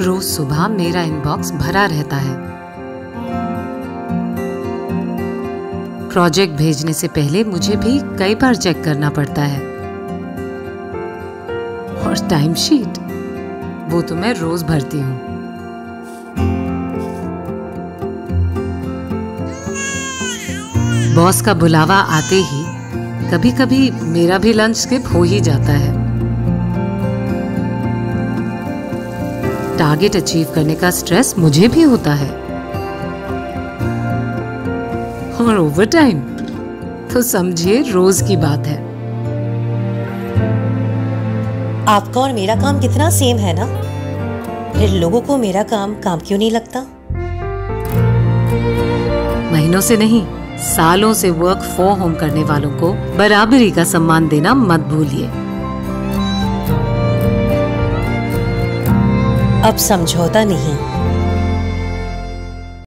रोज सुबह मेरा इनबॉक्स भरा रहता है। प्रोजेक्ट भेजने से पहले मुझे भी कई बार चेक करना पड़ता है। और टाइम शीट वो तो मैं रोज भरती हूँ। बॉस का बुलावा आते ही कभी कभी मेरा भी लंच स्किप हो ही जाता है। टारगेट अचीव करने का स्ट्रेस मुझे भी होता है। और ओवर टाइम तो समझिए रोज की बात है। आपका और मेरा काम कितना सेम है ना? फिर लोगों को मेरा काम काम क्यों नहीं लगता? महीनों से नहीं सालों से वर्क फॉर होम करने वालों को बराबरी का सम्मान देना मत भूलिए। अब समझौता नहीं।